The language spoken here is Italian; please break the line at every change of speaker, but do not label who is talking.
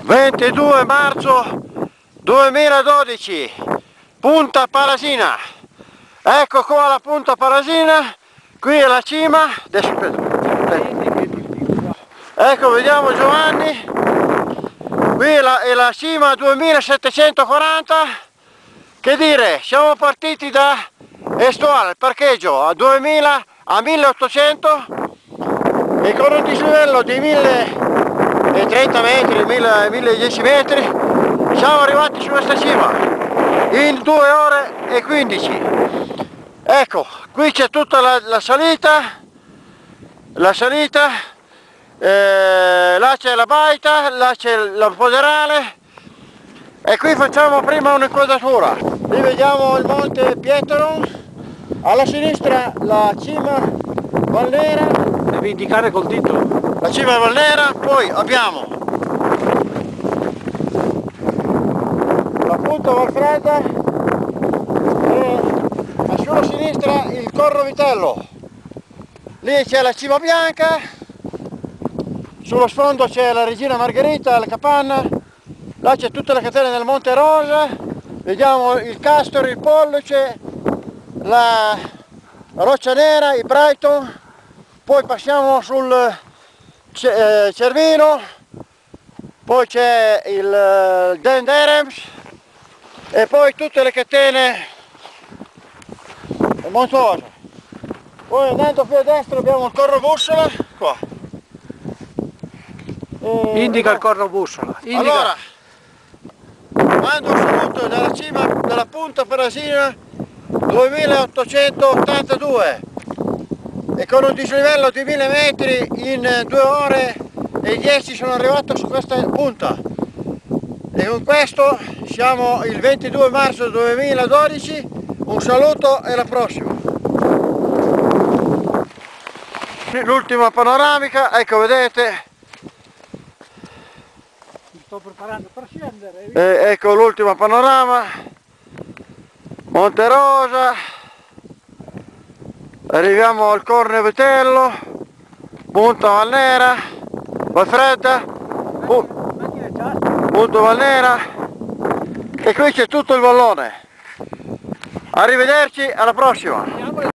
22 marzo 2012 Punta Palasina ecco qua la Punta Palasina qui è la cima adesso ecco vediamo Giovanni. Qui è la, è la cima 2740 che dire siamo partiti da Estuale, parcheggio a 2000 a 1800 e con un dislivello di 1030 metri, 1000, 1010 metri. Siamo arrivati su questa cima in 2 ore e 15 ecco qui c'è tutta la, la, salita. La salita. Eh, là c'è la baita là c'è la poderale e qui facciamo prima un'inquadratura. Qui vediamo il monte Pietron alla sinistra la cima Valnera.
Devi indicare col dito
la cima Valnera poi abbiamo la punta Valfredda e sulla sinistra il Corro Vitello. Lì c'è la cima bianca sullo sfondo c'è la regina Margherita, la capanna là c'è tutta la catena del Monte Rosa vediamo il Castor, il Pollice la roccia nera, i Brighton, poi passiamo sul Cervino, poi c'è il eh, Derems e poi tutte le catene montuose. Poi andando più a destra abbiamo il corro bussola, qua.
E Indica il corro bussola. Indica.
Allora, quando saluto dalla cima della punta Parasina 2882 e con un dislivello di 1000 metri in 2 ore e 10 sono arrivato su questa punta. E con questo siamo il 22 marzo 2012 un saluto e alla prossima. L'ultima panoramica ecco vedete.
Mi sto preparando per scendere
e ecco l'ultima panorama. Monte Rosa, arriviamo al Corne Vitello, Punta Valnera, Valfredda, Punto Valnera e qui c'è tutto il vallone. Arrivederci, alla prossima!